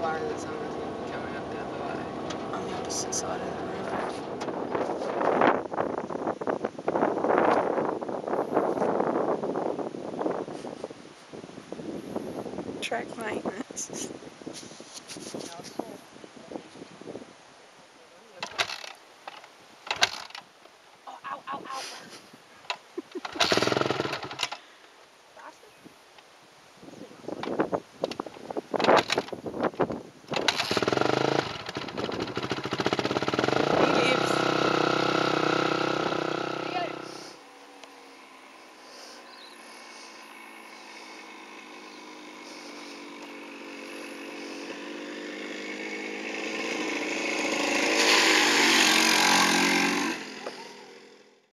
why that someone's gonna be coming up the other way. On the opposite side of the road. Track maintenance.